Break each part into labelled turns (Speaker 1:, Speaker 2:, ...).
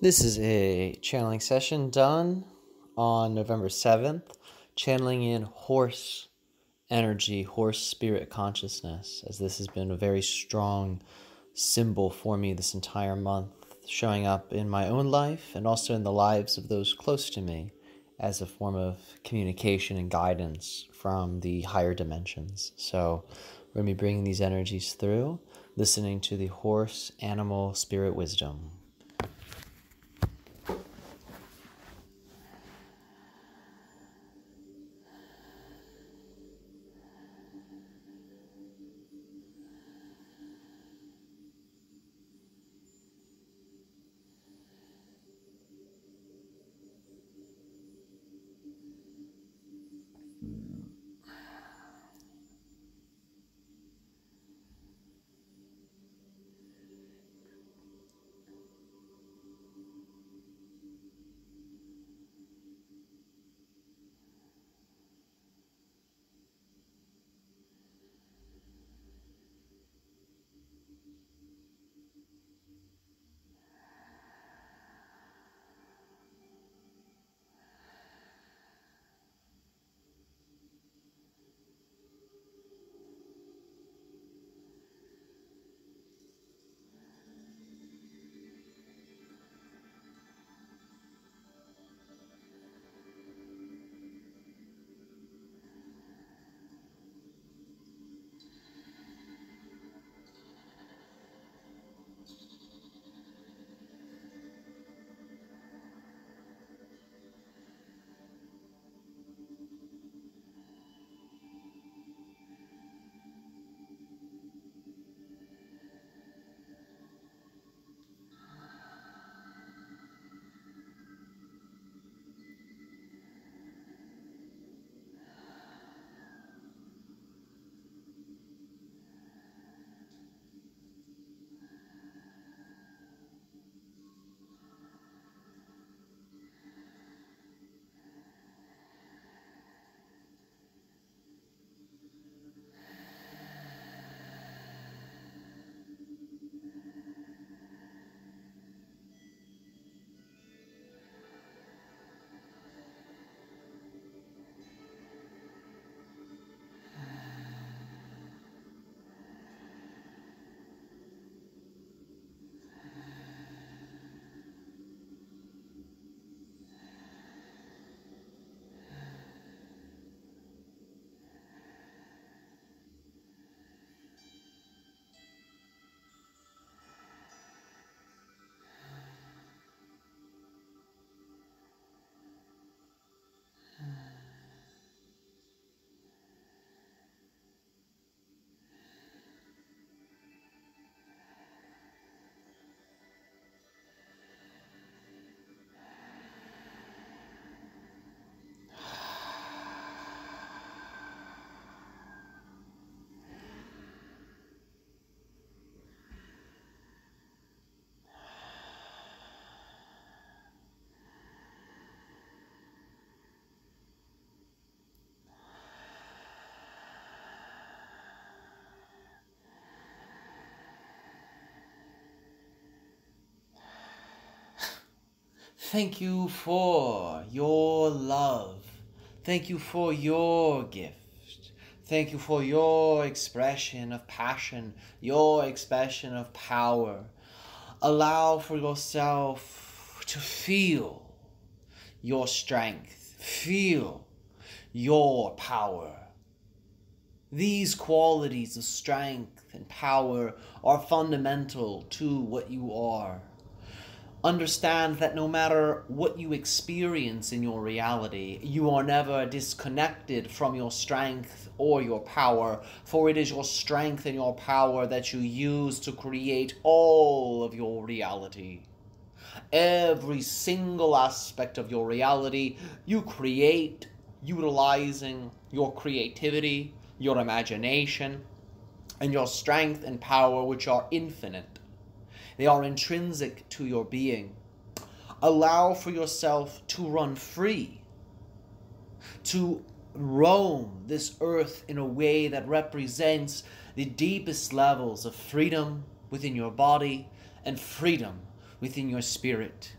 Speaker 1: This is a channeling session done on November 7th, channeling in horse energy, horse spirit consciousness, as this has been a very strong symbol for me this entire month, showing up in my own life and also in the lives of those close to me as a form of communication and guidance from the higher dimensions. So, we're going to be bringing these energies through, listening to the horse animal spirit wisdom. Thank you for your love. Thank you for your gift. Thank you for your expression of passion, your expression of power. Allow for yourself to feel your strength, feel your power. These qualities of strength and power are fundamental to what you are understand that no matter what you experience in your reality, you are never disconnected from your strength or your power, for it is your strength and your power that you use to create all of your reality. Every single aspect of your reality you create utilizing your creativity, your imagination, and your strength and power, which are infinite. They are intrinsic to your being. Allow for yourself to run free, to roam this earth in a way that represents the deepest levels of freedom within your body and freedom within your spirit.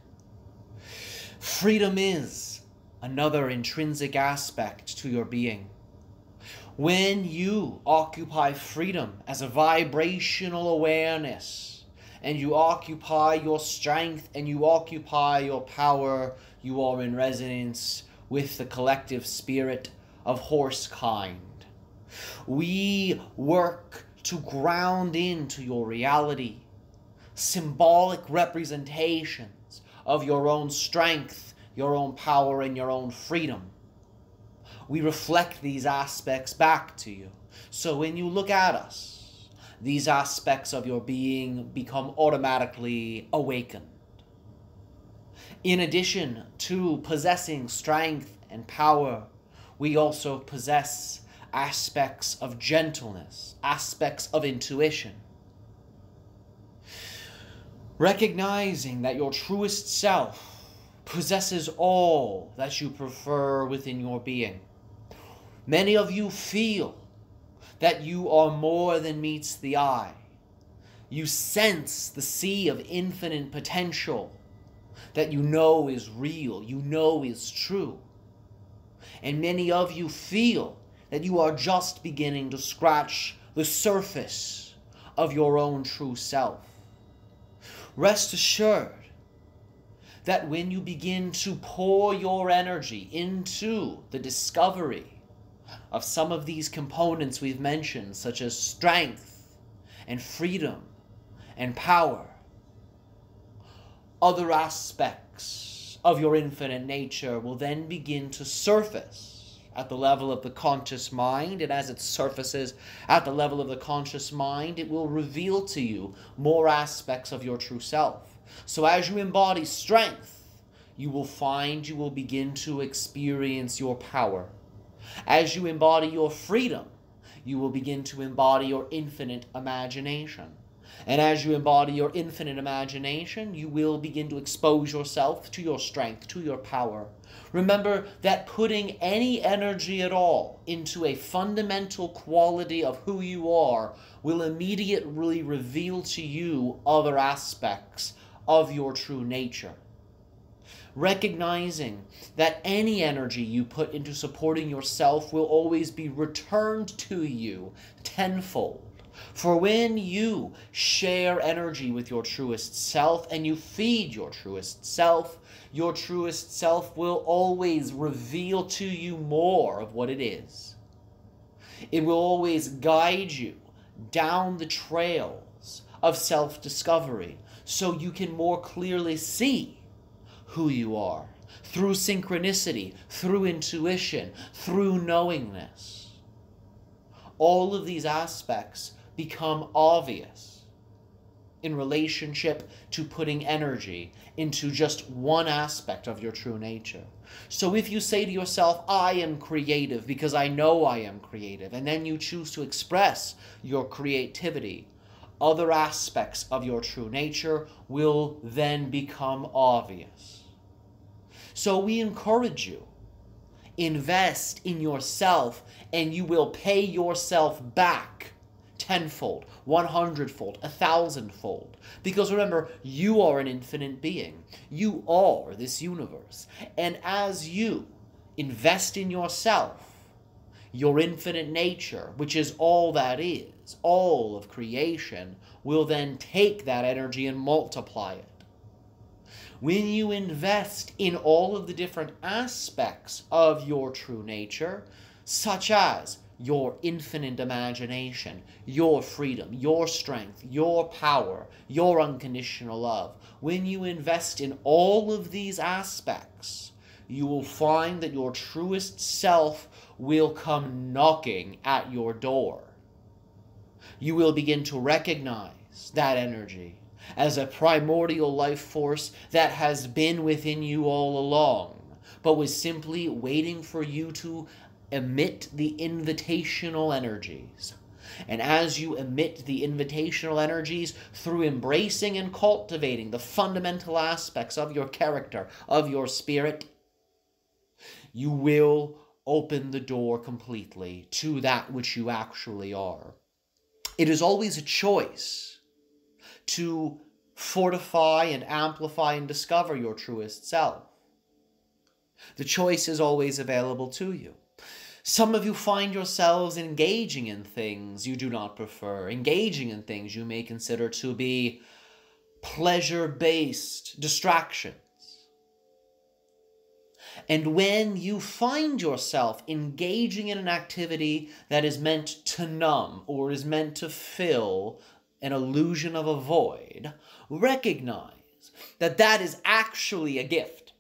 Speaker 1: Freedom is another intrinsic aspect to your being. When you occupy freedom as a vibrational awareness, and you occupy your strength and you occupy your power, you are in resonance with the collective spirit of horse kind. We work to ground into your reality symbolic representations of your own strength, your own power, and your own freedom. We reflect these aspects back to you. So when you look at us, these aspects of your being become automatically awakened. In addition to possessing strength and power, we also possess aspects of gentleness, aspects of intuition. Recognizing that your truest self possesses all that you prefer within your being. Many of you feel that you are more than meets the eye. You sense the sea of infinite potential that you know is real, you know is true. And many of you feel that you are just beginning to scratch the surface of your own true self. Rest assured that when you begin to pour your energy into the discovery of some of these components we've mentioned, such as strength and freedom and power, other aspects of your infinite nature will then begin to surface at the level of the conscious mind, and as it surfaces at the level of the conscious mind, it will reveal to you more aspects of your true self. So as you embody strength, you will find you will begin to experience your power. As you embody your freedom, you will begin to embody your infinite imagination. And as you embody your infinite imagination, you will begin to expose yourself to your strength, to your power. Remember that putting any energy at all into a fundamental quality of who you are will immediately reveal to you other aspects of your true nature. Recognizing that any energy you put into supporting yourself will always be returned to you tenfold for when you share energy with your truest self and you feed your truest self, your truest self will always reveal to you more of what it is. It will always guide you down the trails of self discovery so you can more clearly see who you are through synchronicity, through intuition, through knowingness. All of these aspects become obvious in relationship to putting energy into just one aspect of your true nature. So if you say to yourself, I am creative because I know I am creative, and then you choose to express your creativity, other aspects of your true nature will then become obvious. So we encourage you invest in yourself and you will pay yourself back tenfold, one hundredfold, a thousandfold. Because remember, you are an infinite being. You are this universe. And as you invest in yourself, your infinite nature, which is all that is, all of creation, will then take that energy and multiply it. When you invest in all of the different aspects of your true nature, such as your infinite imagination, your freedom, your strength, your power, your unconditional love. When you invest in all of these aspects, you will find that your truest self will come knocking at your door. You will begin to recognize that energy as a primordial life force that has been within you all along, but was simply waiting for you to emit the invitational energies. And as you emit the invitational energies through embracing and cultivating the fundamental aspects of your character, of your spirit, you will open the door completely to that which you actually are. It is always a choice to fortify and amplify and discover your truest self. The choice is always available to you. Some of you find yourselves engaging in things you do not prefer, engaging in things you may consider to be pleasure based distractions. And when you find yourself engaging in an activity that is meant to numb or is meant to fill an illusion of a void, recognize that that is actually a gift.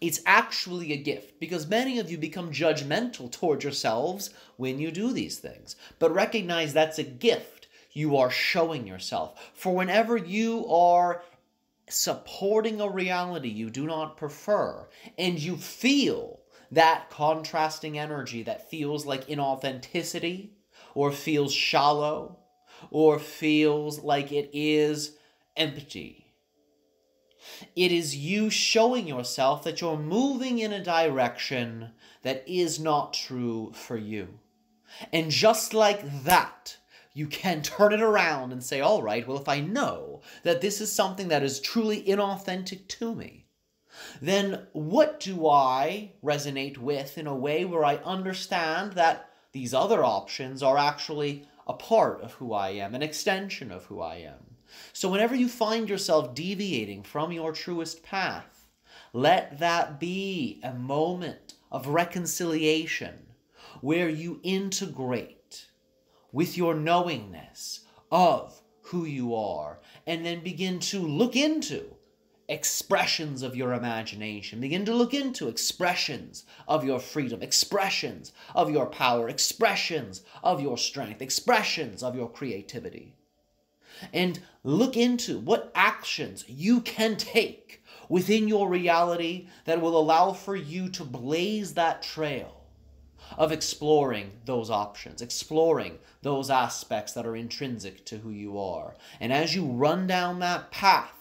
Speaker 1: It's actually a gift because many of you become judgmental towards yourselves when you do these things. But recognize that's a gift you are showing yourself. For whenever you are supporting a reality you do not prefer and you feel that contrasting energy that feels like inauthenticity or feels shallow or feels like it is empty. It is you showing yourself that you're moving in a direction that is not true for you. And just like that, you can turn it around and say, all right, well, if I know that this is something that is truly inauthentic to me, then what do I resonate with in a way where I understand that these other options are actually a part of who I am, an extension of who I am? So whenever you find yourself deviating from your truest path, let that be a moment of reconciliation where you integrate with your knowingness of who you are and then begin to look into expressions of your imagination. Begin to look into expressions of your freedom, expressions of your power, expressions of your strength, expressions of your creativity and look into what actions you can take within your reality that will allow for you to blaze that trail of exploring those options, exploring those aspects that are intrinsic to who you are. And as you run down that path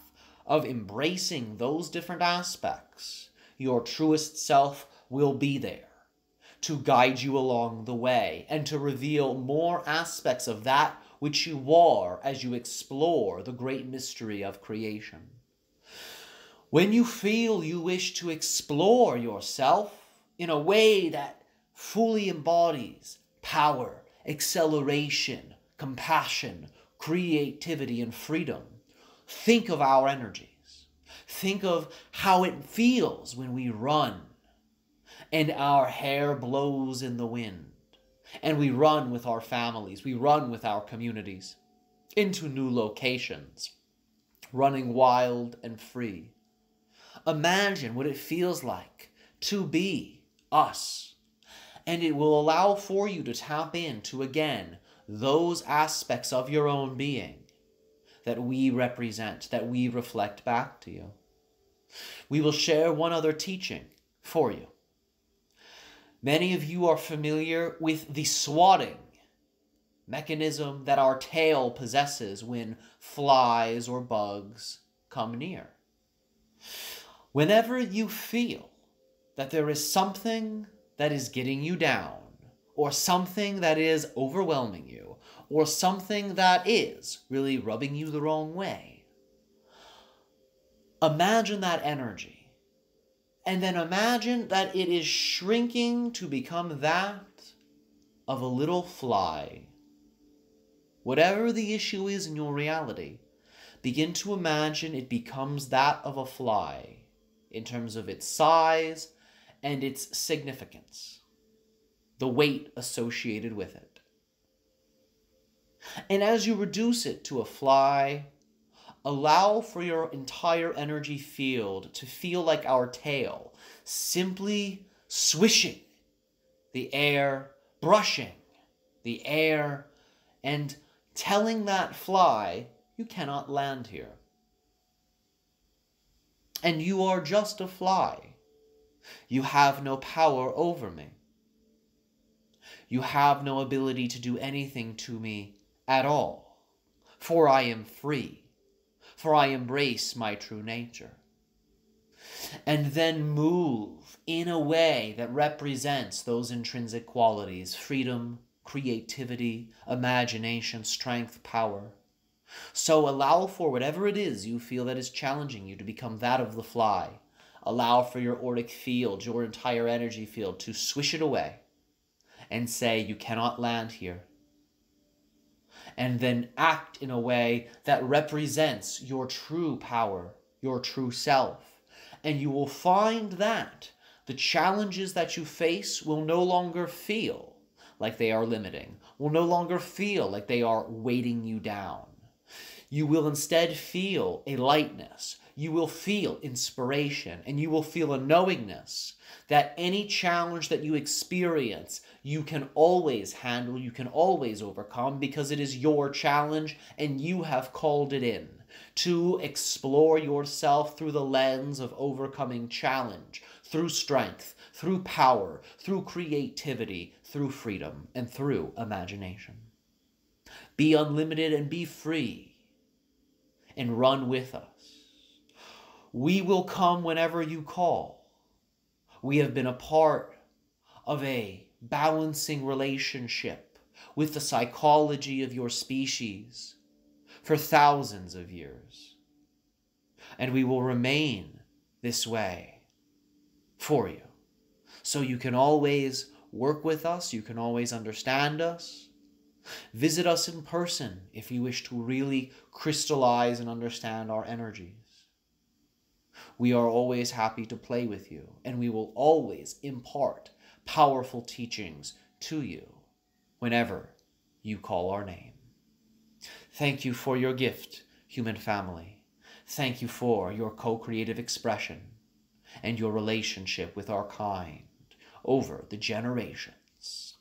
Speaker 1: of embracing those different aspects, your truest self will be there to guide you along the way and to reveal more aspects of that which you are as you explore the great mystery of creation. When you feel you wish to explore yourself in a way that fully embodies power, acceleration, compassion, creativity, and freedom, think of our energies. Think of how it feels when we run and our hair blows in the wind and we run with our families, we run with our communities into new locations, running wild and free. Imagine what it feels like to be us. And it will allow for you to tap into again those aspects of your own being that we represent, that we reflect back to you. We will share one other teaching for you. Many of you are familiar with the swatting mechanism that our tail possesses when flies or bugs come near. Whenever you feel that there is something that is getting you down, or something that is overwhelming you, or something that is really rubbing you the wrong way, imagine that energy and then imagine that it is shrinking to become that of a little fly. Whatever the issue is in your reality, begin to imagine it becomes that of a fly in terms of its size and its significance, the weight associated with it. And as you reduce it to a fly Allow for your entire energy field to feel like our tail, simply swishing the air, brushing the air, and telling that fly, you cannot land here. And you are just a fly. You have no power over me. You have no ability to do anything to me at all, for I am free for I embrace my true nature. And then move in a way that represents those intrinsic qualities freedom, creativity, imagination, strength, power. So allow for whatever it is you feel that is challenging you to become that of the fly. Allow for your auric field, your entire energy field, to swish it away and say, You cannot land here. And then act in a way that represents your true power, your true self. And you will find that the challenges that you face will no longer feel like they are limiting, will no longer feel like they are weighting you down. You will instead feel a lightness. You will feel inspiration and you will feel a knowingness that any challenge that you experience, you can always handle, you can always overcome because it is your challenge and you have called it in to explore yourself through the lens of overcoming challenge, through strength, through power, through creativity, through freedom, and through imagination. Be unlimited and be free, and run with us. We will come whenever you call. We have been a part of a balancing relationship with the psychology of your species for thousands of years. And we will remain this way for you. So you can always work with us, you can always understand us. Visit us in person if you wish to really crystallize and understand our energies. We are always happy to play with you, and we will always impart powerful teachings to you whenever you call our name. Thank you for your gift, human family. Thank you for your co creative expression and your relationship with our kind over the generations.